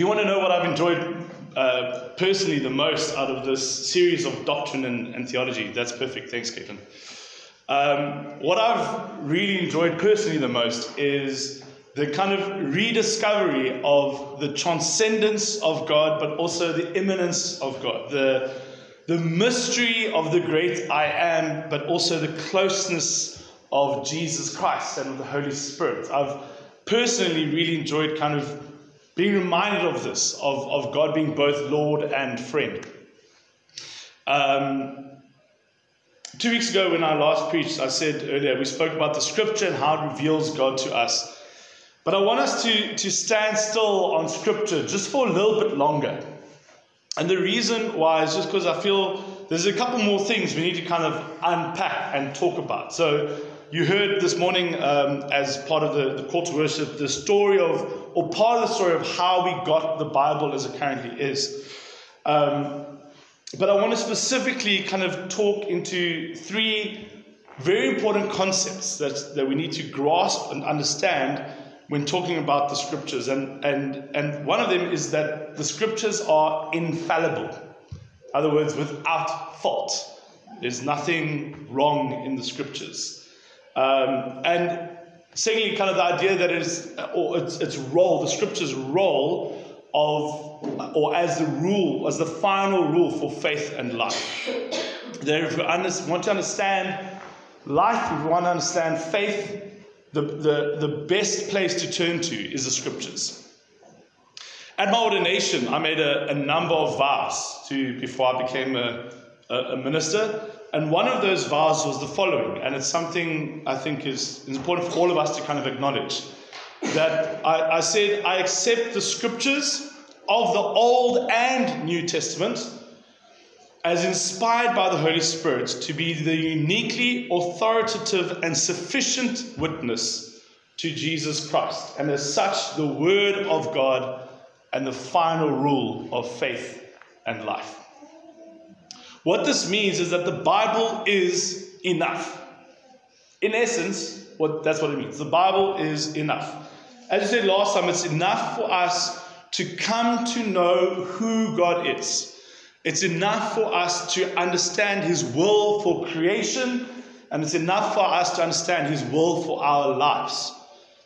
you want to know what I've enjoyed uh, personally the most out of this series of doctrine and, and theology, that's perfect. Thanks, Caitlin. Um, what I've really enjoyed personally the most is the kind of rediscovery of the transcendence of God, but also the immanence of God, the, the mystery of the great I am, but also the closeness of Jesus Christ and the Holy Spirit. I've personally really enjoyed kind of being reminded of this, of, of God being both Lord and friend. Um, two weeks ago, when I last preached, I said earlier, we spoke about the scripture and how it reveals God to us. But I want us to, to stand still on Scripture just for a little bit longer. And the reason why is just because I feel there's a couple more things we need to kind of unpack and talk about. So, you heard this morning, um, as part of the, the call to worship, the story of, or part of the story of how we got the Bible as it currently is. Um, but I want to specifically kind of talk into three very important concepts that, that we need to grasp and understand when talking about the scriptures. And, and, and one of them is that the scriptures are infallible. In other words, without fault. There's nothing wrong in the scriptures. Um, and secondly, kind of the idea that it is, or its, its role, the scripture's role of, or as the rule, as the final rule for faith and life. That if we want to understand life, if we want to understand faith, the, the, the best place to turn to is the scriptures. At my ordination, I made a, a number of vows to, before I became a, a, a, minister. And one of those vows was the following, and it's something I think is, important for all of us to kind of acknowledge. That I, I said, I accept the scriptures of the Old and New Testament as inspired by the Holy Spirit to be the uniquely authoritative and sufficient witness to Jesus Christ, and as such, the Word of God and the final rule of faith and life. What this means is that the Bible is enough. In essence, what, that's what it means. The Bible is enough. As I said last time, it's enough for us to come to know who God is it's enough for us to understand His will for creation, and it's enough for us to understand His will for our lives.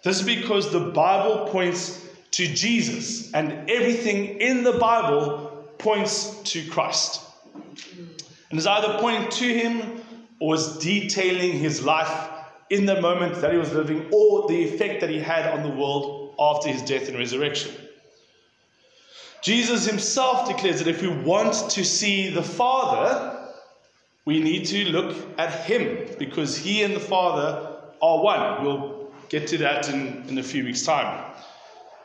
This is because the Bible points to Jesus, and everything in the Bible points to Christ. And is either pointing to Him or is detailing His life in the moment that He was living or the effect that He had on the world after His death and resurrection. Jesus himself declares that if we want to see the Father, we need to look at him because he and the Father are one. We'll get to that in, in a few weeks' time.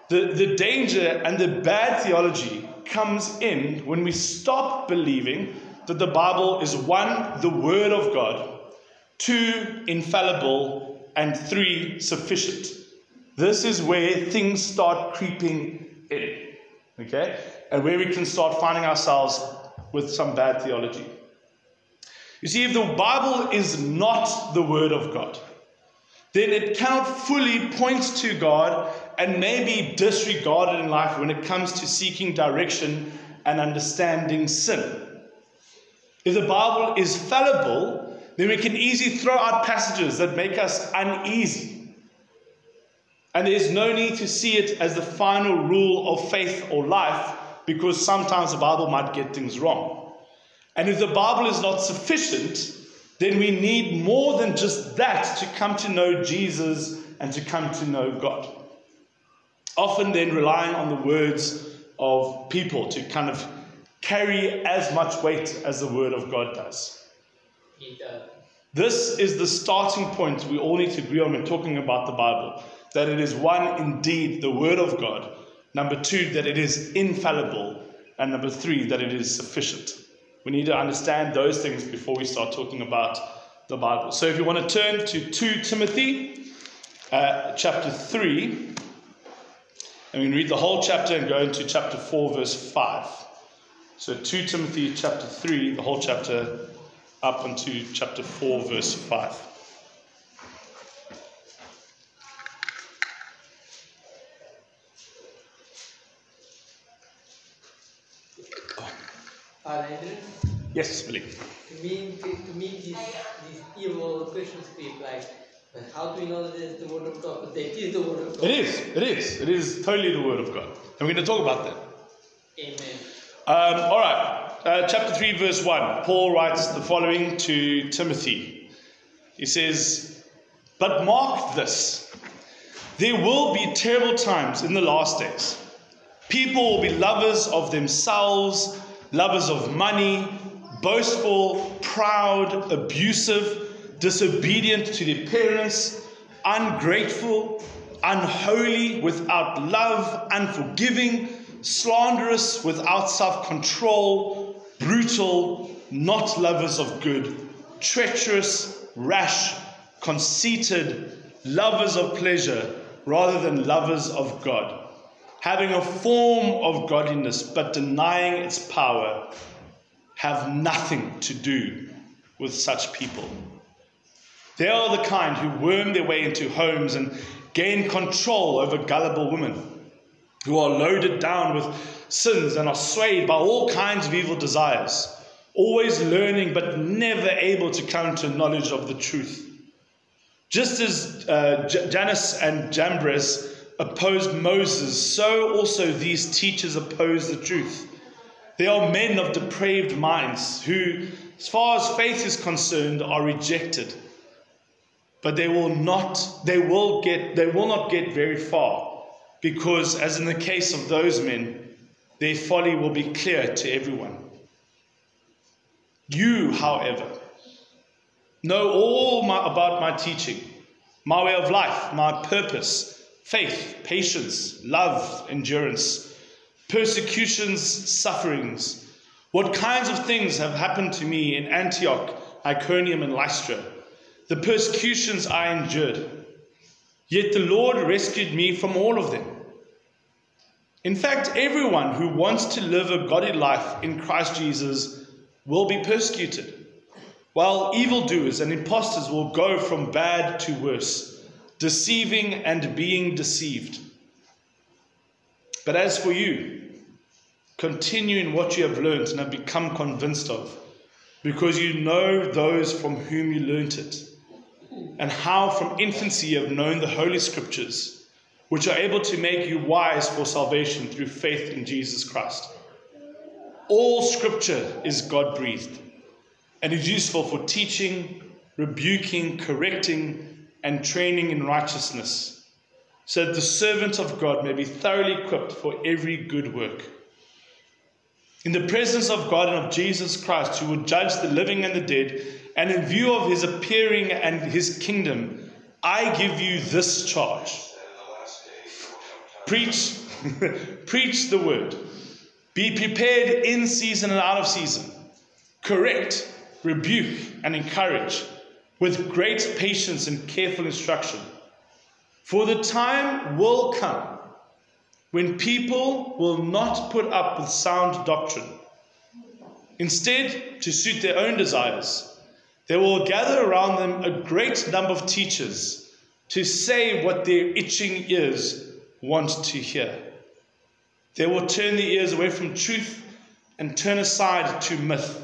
The, the danger and the bad theology comes in when we stop believing that the Bible is one, the Word of God, two, infallible, and three, sufficient. This is where things start creeping in. Okay? And where we can start finding ourselves with some bad theology. You see, if the Bible is not the Word of God, then it cannot fully point to God and may be disregarded in life when it comes to seeking direction and understanding sin. If the Bible is fallible, then we can easily throw out passages that make us uneasy and there's no need to see it as the final rule of faith or life because sometimes the Bible might get things wrong. And if the Bible is not sufficient, then we need more than just that to come to know Jesus and to come to know God. Often, then, relying on the words of people to kind of carry as much weight as the Word of God does. This is the starting point we all need to agree on when talking about the Bible that it is one, indeed, the Word of God. Number two, that it is infallible. And number three, that it is sufficient. We need to understand those things before we start talking about the Bible. So if you want to turn to 2 Timothy uh, chapter 3, and we to read the whole chapter and go into chapter 4, verse 5. So 2 Timothy chapter 3, the whole chapter up into chapter 4, verse 5. Yes, Billy. To me, to me these, these evil questions feel like but how do we know that it's the word of God? But it is the word of God. It is. It is. It is totally the Word of God. And we're going to talk about that. Amen. Um, all right. Uh, chapter 3, verse 1. Paul writes the following to Timothy. He says, But mark this there will be terrible times in the last days. People will be lovers of themselves, lovers of money, boastful, proud, abusive, disobedient to their parents, ungrateful, unholy, without love, unforgiving, slanderous, without self control, brutal, not lovers of good, treacherous, rash, conceited, lovers of pleasure rather than lovers of God, having a form of godliness but denying its power, have nothing to do with such people. They are the kind who worm their way into homes and gain control over gullible women, who are loaded down with sins and are swayed by all kinds of evil desires, always learning but never able to come to knowledge of the truth. Just as uh, J- Jannes and Jambres opposed Moses, so also these teachers oppose the truth. They are men of depraved minds who, as far as faith is concerned, are rejected. But they will not, they will get, they will not get very far, because as in the case of those men, their folly will be clear to everyone. You, however, know all my, about my teaching, my way of life, my purpose, faith, patience, love, endurance, persecutions, sufferings. What kinds of things have happened to me in Antioch, Iconium, and Lystra? The persecutions I endured. Yet the Lord rescued me from all of them. In fact, everyone who wants to live a godly life in Christ Jesus will be persecuted, while evildoers and impostors will go from bad to worse, deceiving and being deceived. But as for you, continue in what you have learned and have become convinced of, because you know those from whom you learnt it, and how from infancy you have known the Holy Scriptures, which are able to make you wise for salvation through faith in Jesus Christ. All Scripture is God breathed and is useful for teaching, rebuking, correcting, and training in righteousness, so that the servant of God may be thoroughly equipped for every good work. In the presence of God and of Jesus Christ, who will judge the living and the dead, and in view of his appearing and his kingdom, I give you this charge preach, preach the word. Be prepared in season and out of season. Correct, rebuke, and encourage with great patience and careful instruction. For the time will come when people will not put up with sound doctrine. Instead, to suit their own desires, they will gather around them a great number of teachers to say what their itching ears want to hear. They will turn their ears away from truth and turn aside to myth.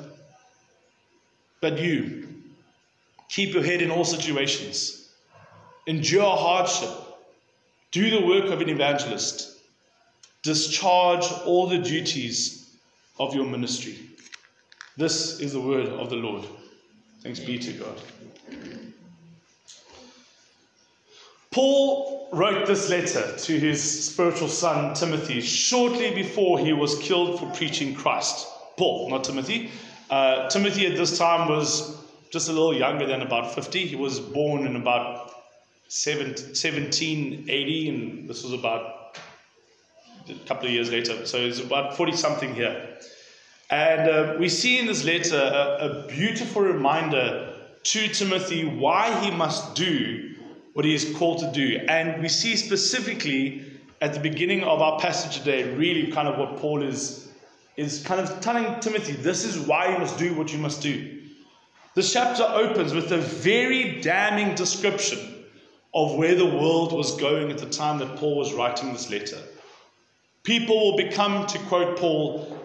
But you, keep your head in all situations, endure hardship, do the work of an evangelist, discharge all the duties of your ministry. This is the word of the Lord. Thanks be to God. Paul wrote this letter to his spiritual son Timothy shortly before he was killed for preaching Christ. Paul, not Timothy. Uh, Timothy at this time was just a little younger than about 50. He was born in about 1780, and this was about a couple of years later. So he's about 40 something here. And uh, we see in this letter a, a beautiful reminder to Timothy why he must do what he is called to do. And we see specifically at the beginning of our passage today, really kind of what Paul is, is kind of telling Timothy this is why you must do what you must do. This chapter opens with a very damning description of where the world was going at the time that Paul was writing this letter. People will become, to quote Paul,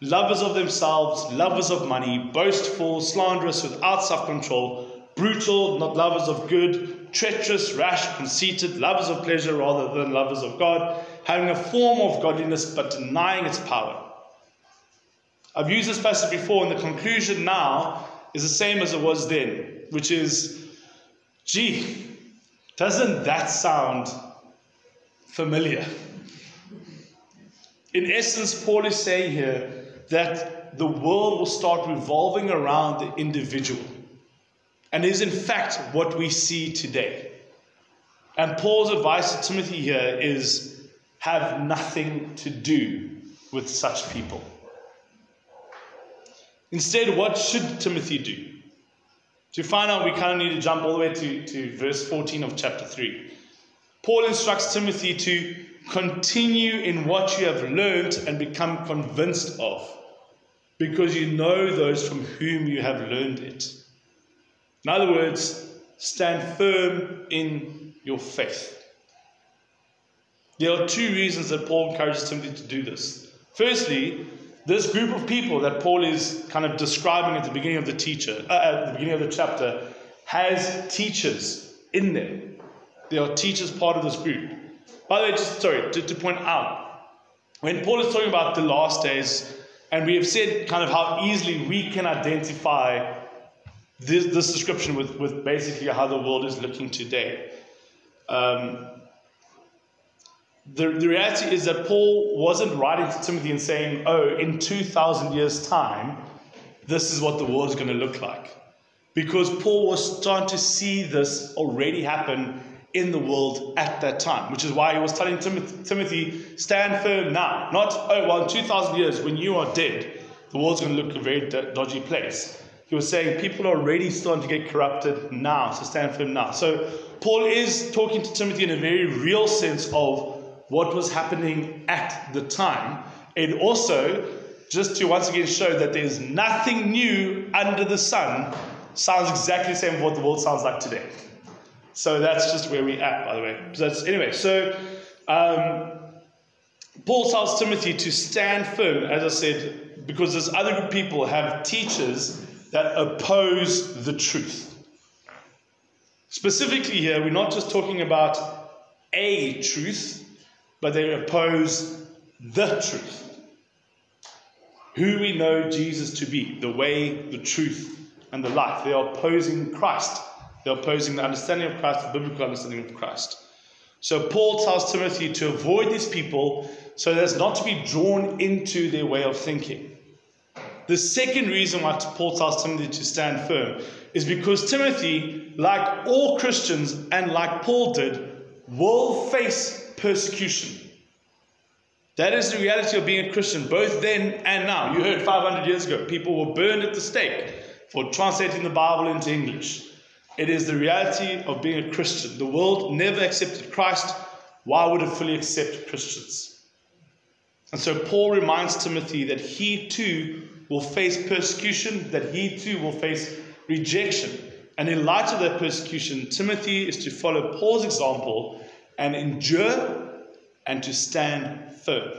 lovers of themselves, lovers of money, boastful, slanderous, without self control, brutal, not lovers of good, treacherous, rash, conceited, lovers of pleasure rather than lovers of God, having a form of godliness but denying its power. I've used this passage before, and the conclusion now is the same as it was then, which is gee, doesn't that sound familiar? In essence, Paul is saying here that the world will start revolving around the individual. And is in fact what we see today. And Paul's advice to Timothy here is have nothing to do with such people. Instead, what should Timothy do? To find out, we kind of need to jump all the way to, to verse 14 of chapter 3. Paul instructs Timothy to continue in what you have learned and become convinced of, because you know those from whom you have learned it. In other words, stand firm in your faith. There are two reasons that Paul encourages Timothy to do this. Firstly, this group of people that Paul is kind of describing at the beginning of the teacher, uh, at the beginning of the chapter, has teachers in them. There are teachers part of this group. By the way, just sorry to, to point out, when Paul is talking about the last days, and we have said kind of how easily we can identify this, this description with, with basically how the world is looking today. Um, the, the reality is that Paul wasn't writing to Timothy and saying, oh, in 2,000 years' time, this is what the world is going to look like. Because Paul was starting to see this already happen in the world at that time, which is why he was telling Timothy, Timothy stand firm now. Not, oh, well, in 2,000 years, when you are dead, the world's going to look a very dodgy place. He was saying people are already starting to get corrupted now, so stand firm now. So Paul is talking to Timothy in a very real sense of what was happening at the time. And also, just to once again show that there's nothing new under the sun, sounds exactly the same as what the world sounds like today. So that's just where we're at, by the way. So that's anyway. So um, Paul tells Timothy to stand firm, as I said, because there's other people have teachers that oppose the truth. Specifically, here, we're not just talking about a truth, but they oppose the truth. Who we know Jesus to be, the way, the truth, and the life. They are opposing Christ. They're opposing the understanding of Christ, the biblical understanding of Christ. So Paul tells Timothy to avoid these people so as not to be drawn into their way of thinking. The second reason why Paul tells Timothy to stand firm is because Timothy, like all Christians and like Paul did, will face persecution. That is the reality of being a Christian, both then and now. You heard 500 years ago, people were burned at the stake for translating the Bible into English. It is the reality of being a Christian. The world never accepted Christ. Why would it fully accept Christians? And so Paul reminds Timothy that he too will face persecution, that he too will face rejection. And in light of that persecution, Timothy is to follow Paul's example and endure and to stand firm.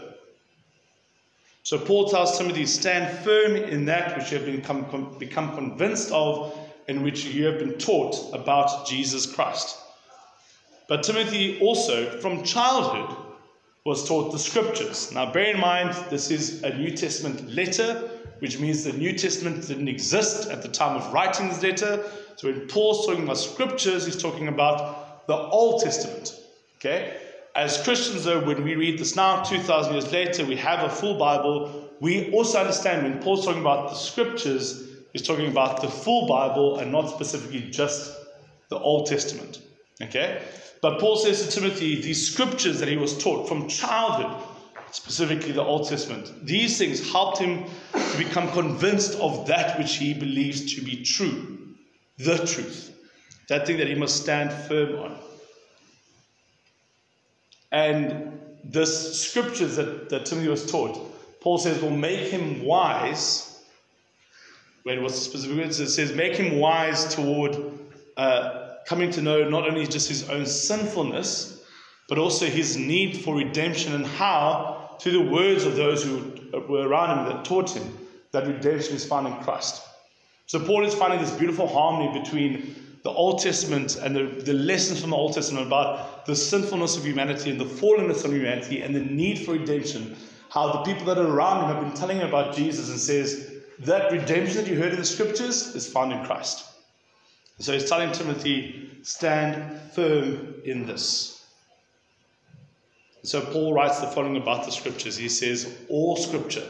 So Paul tells Timothy, stand firm in that which you have become, become convinced of, in which you have been taught about Jesus Christ. But Timothy also, from childhood, was taught the scriptures. Now, bear in mind, this is a New Testament letter, which means the New Testament didn't exist at the time of writing this letter. So, when Paul's talking about scriptures, he's talking about the Old Testament. Okay? As Christians, though, when we read this now, 2,000 years later, we have a full Bible. We also understand when Paul's talking about the scriptures, he's talking about the full Bible and not specifically just the Old Testament. Okay? But Paul says to Timothy, these scriptures that he was taught from childhood, specifically the Old Testament, these things helped him to become convinced of that which he believes to be true, the truth, that thing that he must stand firm on. And the scriptures that, that Timothy was taught, Paul says, will make him wise. Wait, what's the specific words? It says, make him wise toward uh, coming to know not only just his own sinfulness, but also his need for redemption and how, through the words of those who were around him that taught him that redemption is found in Christ. So Paul is finding this beautiful harmony between the Old Testament and the, the lessons from the Old Testament about the sinfulness of humanity and the fallenness of humanity and the need for redemption. How the people that are around him have been telling him about Jesus and says that redemption that you heard in the scriptures is found in Christ. So he's telling Timothy, stand firm in this. So Paul writes the following about the scriptures. He says, All scripture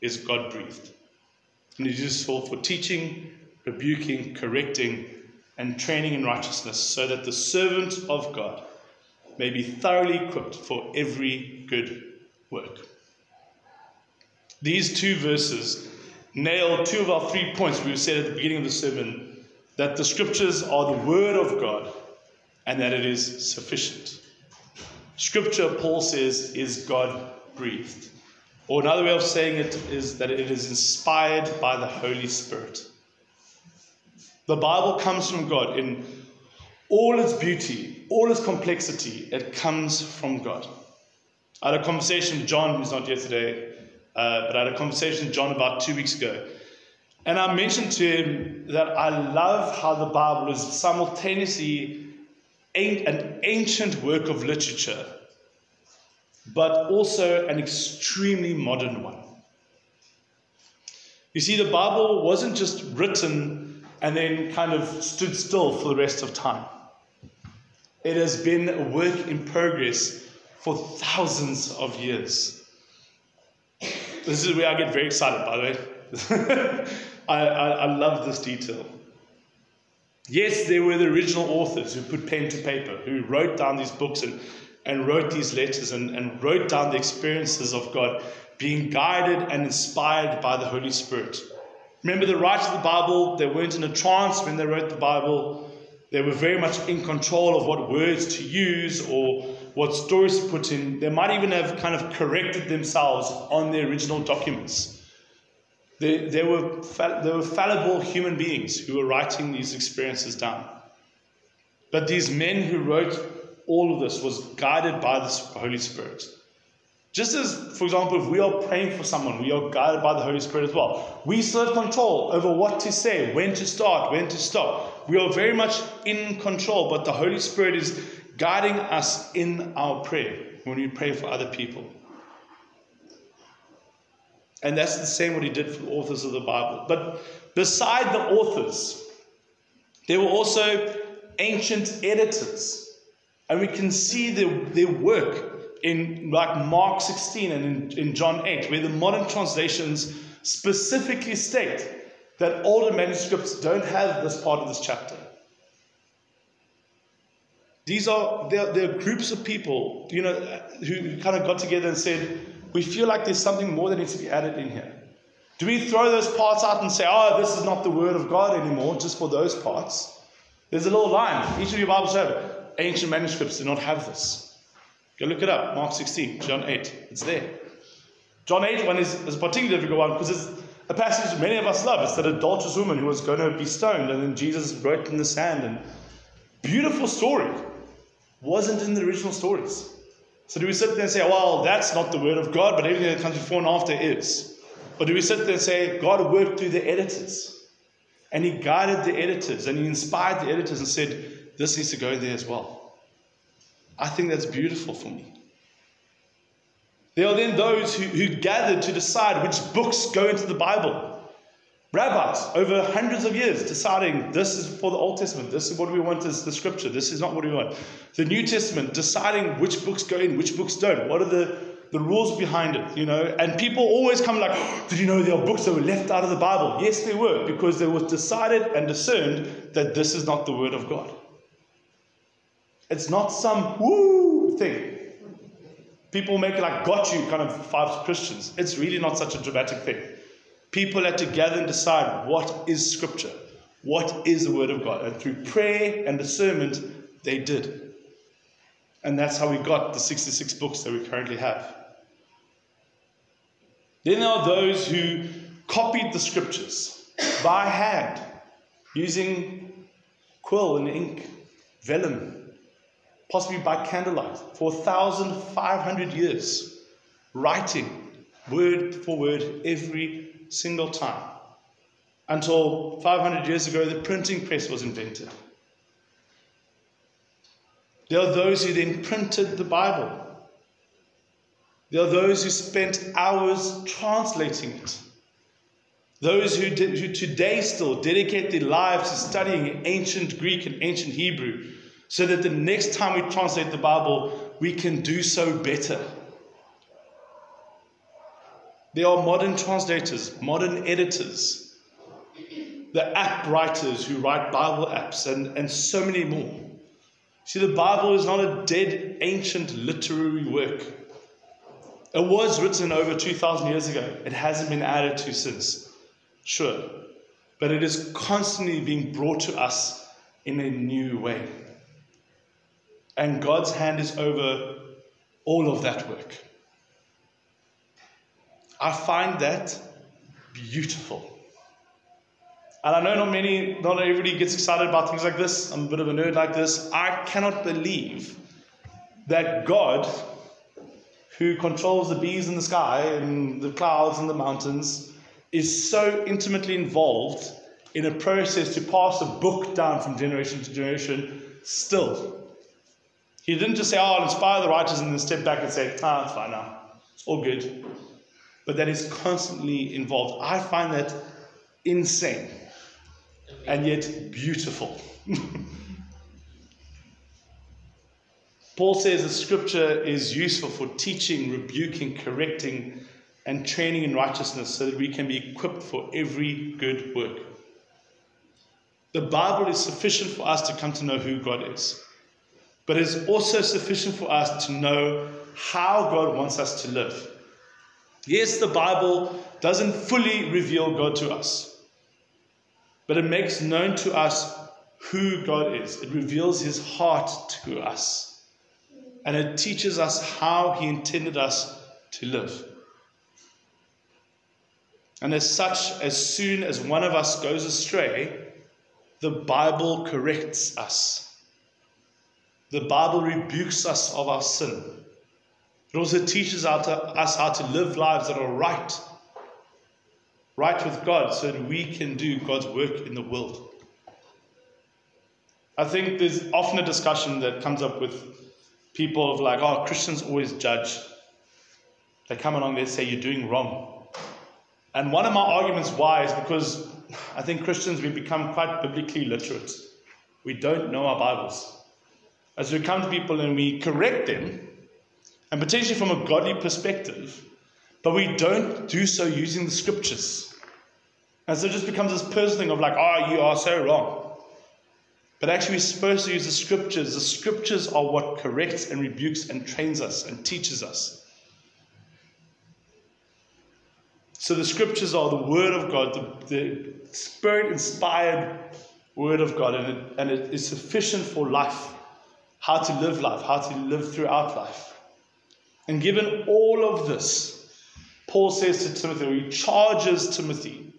is God breathed. And is useful for teaching, rebuking, correcting, and training in righteousness, so that the servant of God may be thoroughly equipped for every good work. These two verses nail two of our three points we said at the beginning of the sermon that the scriptures are the word of God and that it is sufficient. Scripture, Paul says, is God breathed. Or another way of saying it is that it is inspired by the Holy Spirit. The Bible comes from God in all its beauty, all its complexity, it comes from God. I had a conversation with John, who's not here today, uh, but I had a conversation with John about two weeks ago. And I mentioned to him that I love how the Bible is simultaneously an ancient work of literature, but also an extremely modern one. You see, the Bible wasn't just written and then kind of stood still for the rest of time. It has been a work in progress for thousands of years. This is where I get very excited, by the way. I, I, I love this detail. Yes, there were the original authors who put pen to paper, who wrote down these books and, and wrote these letters and, and wrote down the experiences of God, being guided and inspired by the Holy Spirit. Remember, the writers of the Bible, they weren't in a trance when they wrote the Bible. They were very much in control of what words to use or what stories to put in. They might even have kind of corrected themselves on the original documents. They, they, were, they were fallible human beings who were writing these experiences down. But these men who wrote all of this was guided by the Holy Spirit. Just as, for example, if we are praying for someone, we are guided by the Holy Spirit as well. We still have control over what to say, when to start, when to stop. We are very much in control, but the Holy Spirit is guiding us in our prayer when we pray for other people. And that's the same what he did for the authors of the Bible. But beside the authors, there were also ancient editors. And we can see their, their work in like Mark 16 and in, in John 8, where the modern translations specifically state that older manuscripts don't have this part of this chapter. These are they're, they're groups of people, you know, who kind of got together and said, we feel like there's something more that needs to be added in here. Do we throw those parts out and say, oh, this is not the word of God anymore, just for those parts? There's a little line. Each of your Bibles have it. Ancient manuscripts do not have this. Go look it up. Mark 16, John 8. It's there. John 8 one is, is a particularly difficult one because it's a passage many of us love. It's that adulterous woman who was going to be stoned, and then Jesus wrote in the sand. And beautiful story. Wasn't in the original stories. So do we sit there and say, well, that's not the word of God, but everything that comes before and after is? Or do we sit there and say, God worked through the editors? And he guided the editors and he inspired the editors and said, this needs to go there as well. I think that's beautiful for me. There are then those who, who gathered to decide which books go into the Bible. Rabbis, over hundreds of years, deciding this is for the Old Testament, this is what we want as the scripture, this is not what we want. The New Testament, deciding which books go in, which books don't. What are the, the rules behind it, you know? And people always come like, did you know there are books that were left out of the Bible? Yes, they were, because it was decided and discerned that this is not the Word of God. It's not some woo thing. People make it like got you kind of five Christians. It's really not such a dramatic thing. People had to gather and decide what is Scripture, what is the Word of God. And through prayer and discernment, they did. And that's how we got the 66 books that we currently have. Then there are those who copied the Scriptures by hand, using quill and ink, vellum, possibly by candlelight, for 1,500 years, writing word for word, every single time. Until 500 years ago, the printing press was invented. There are those who then printed the Bible. There are those who spent hours translating it. Those who, did, who today still dedicate their lives to studying ancient Greek and ancient Hebrew so that the next time we translate the Bible, we can do so better. There are modern translators, modern editors, the app writers who write Bible apps, and, and so many more. See, the Bible is not a dead, ancient literary work. It was written over 2,000 years ago. It hasn't been added to since. Sure. But it is constantly being brought to us in a new way. And God's hand is over all of that work. I find that beautiful. And I know not many, not everybody gets excited about things like this. I'm a bit of a nerd like this. I cannot believe that God, who controls the bees in the sky and the clouds and the mountains, is so intimately involved in a process to pass a book down from generation to generation still. He didn't just say, oh, I'll inspire the writers and then step back and say, ah, it's fine now. It's all good. But that is constantly involved. I find that insane and yet beautiful. Paul says that scripture is useful for teaching, rebuking, correcting, and training in righteousness so that we can be equipped for every good work. The Bible is sufficient for us to come to know who God is, but it is also sufficient for us to know how God wants us to live. Yes, the Bible doesn't fully reveal God to us, but it makes known to us who God is. It reveals his heart to us. And it teaches us how he intended us to live. And as such, as soon as one of us goes astray, the Bible corrects us. The Bible rebukes us of our sin. It also teaches us how to live lives that are right right with God so that we can do God's work in the world. I think there's often a discussion that comes up with people of like, oh, Christians always judge. They come along, they say you're doing wrong. And one of my arguments why is because I think Christians, we become quite biblically literate. We don't know our Bibles. As we come to people and we correct them, and potentially from a godly perspective, but we don't do so using the scriptures. And so it just becomes this personal thing of like, oh, you are so wrong. But actually, we're supposed to use the scriptures. The scriptures are what corrects and rebukes and trains us and teaches us. So the scriptures are the word of God, the, the spirit inspired word of God, and it, and it is sufficient for life, how to live life, how to live throughout life. And given all of this, Paul says to Timothy, or he charges Timothy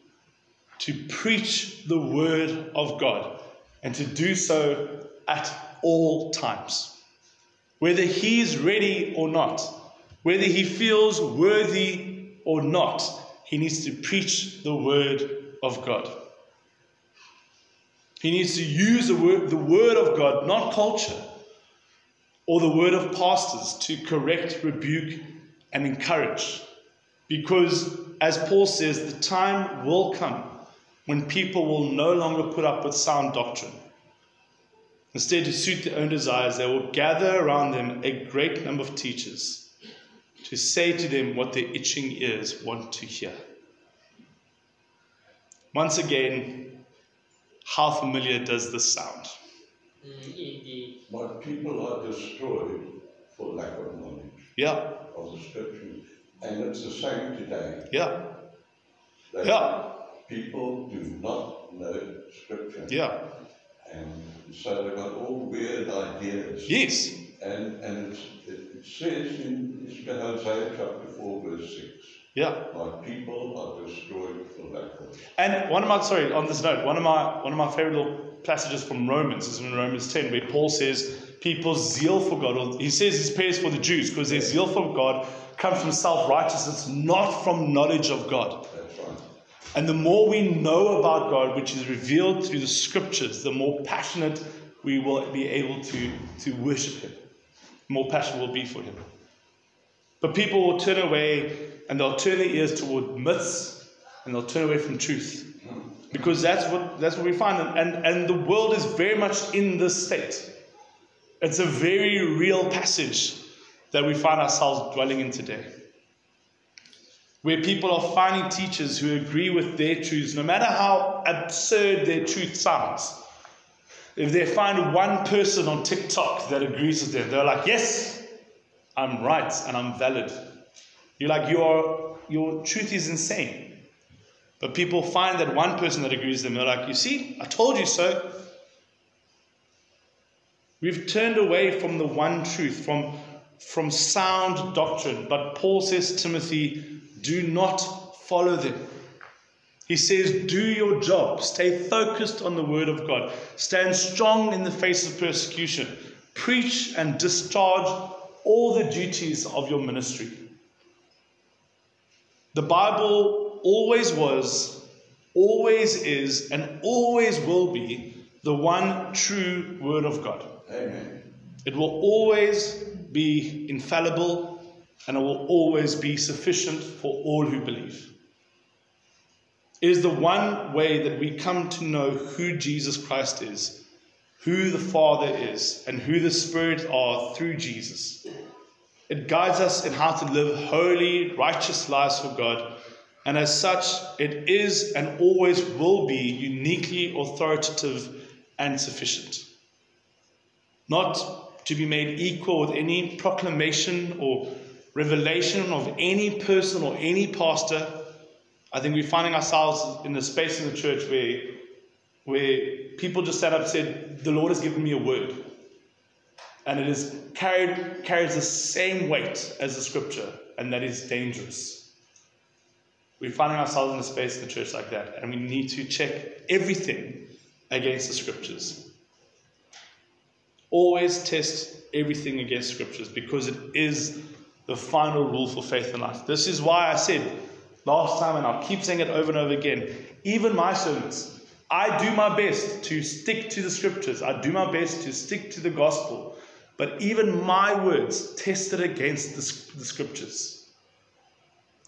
to preach the word of God and to do so at all times. Whether he's ready or not, whether he feels worthy or not, he needs to preach the word of God. He needs to use the word, the word of God, not culture or the word of pastors, to correct, rebuke, and encourage. Because, as Paul says, the time will come when people will no longer put up with sound doctrine. Instead, to suit their own desires, they will gather around them a great number of teachers to say to them what their itching ears want to hear. Once again, how familiar does this sound? Indeed. But people are destroyed for lack of knowledge Yeah, of the scripture. And it's the same today. yeah, yeah, People do not know scripture. yeah. And so they've got all weird ideas. Yes, And, and it, it says in Hosea chapter 4, verse 6, yeah. my people are destroyed for lack of. And one of my sorry, on this note, one of my one of my favorite little passages from Romans is in Romans 10, where Paul says, people's zeal for God. Or he says his prayers for the Jews because their zeal for God comes from self righteousness, not from knowledge of God. And the more we know about God, which is revealed through the scriptures, the more passionate we will be able to, to worship Him. The more passion will be for Him. But people will turn away and they'll turn their ears toward myths and they'll turn away from truth. Because that's what, that's what we find. And, and and the world is very much in this state. It's a very real passage that we find ourselves dwelling in today. Where people are finding teachers who agree with their truths, no matter how absurd their truth sounds. If they find one person on TikTok that agrees with them, they're like, Yes, I'm right and I'm valid. You're like, your, your truth is insane. But people find that one person that agrees with them, they're like, You see, I told you so. We've turned away from the one truth, from, from sound doctrine. But Paul says, Timothy, do not follow them. He says, Do your job. Stay focused on the word of God. Stand strong in the face of persecution. Preach and discharge all the duties of your ministry. The Bible always was, always is, and always will be the one true Word of God. Amen. It will always be infallible and it will always be sufficient for all who believe. It is the one way that we come to know who Jesus Christ is, who the Father is, and who the Spirit are through Jesus. It guides us in how to live holy, righteous lives for God, and as such, it is and always will be uniquely authoritative and sufficient. Not to be made equal with any proclamation or revelation of any person or any pastor. I think we're finding ourselves in the space in the church where, where people just stand up and said, The Lord has given me a word. And it is carried, carries the same weight as the scripture, and that is dangerous. We're finding ourselves in a space in the church like that, and we need to check everything against the scriptures. Always test everything against scriptures because it is the final rule for faith and life. This is why I said last time, and I'll keep saying it over and over again, even my sermons, I do my best to stick to the scriptures, I do my best to stick to the gospel. But even my words tested against the, the scriptures.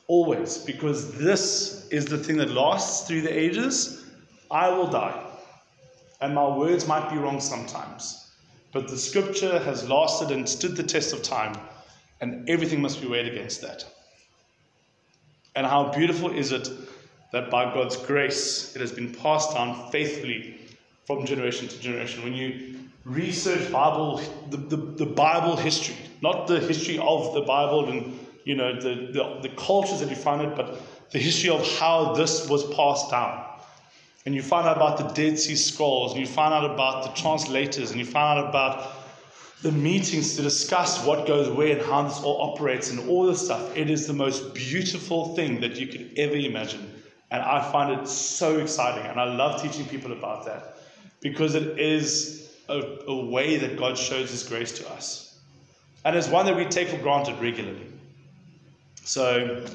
Always, because this is the thing that lasts through the ages. I will die. And my words might be wrong sometimes. But the scripture has lasted and stood the test of time, and everything must be weighed against that. And how beautiful is it that by God's grace it has been passed down faithfully from generation to generation. When you research Bible, the, the, the Bible history, not the history of the Bible and you know the, the, the cultures that you find it, but the history of how this was passed down. And you find out about the Dead Sea Scrolls, and you find out about the translators, and you find out about the meetings to discuss what goes where and how this all operates and all this stuff. It is the most beautiful thing that you could ever imagine. And I find it so exciting. And I love teaching people about that because it is a, a way that God shows His grace to us. And it's one that we take for granted regularly. So,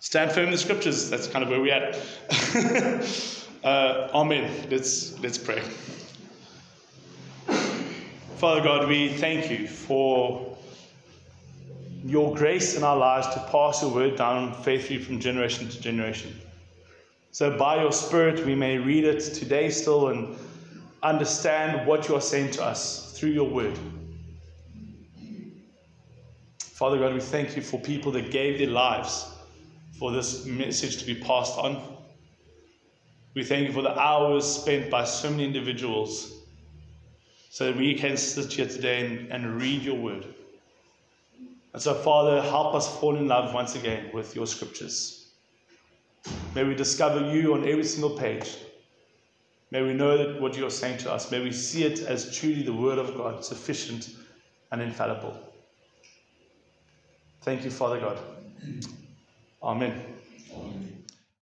stand firm in the scriptures. That's kind of where we're at. uh, amen. Let's, let's pray. Father God, we thank you for your grace in our lives to pass your word down faithfully from generation to generation. So, by your Spirit, we may read it today still and understand what you are saying to us through your word. Father God, we thank you for people that gave their lives for this message to be passed on. We thank you for the hours spent by so many individuals so that we can sit here today and, and read your word. And so, Father, help us fall in love once again with your scriptures. May we discover you on every single page. May we know that what you are saying to us. May we see it as truly the word of God, sufficient and infallible. Thank you, Father God. Amen. Amen.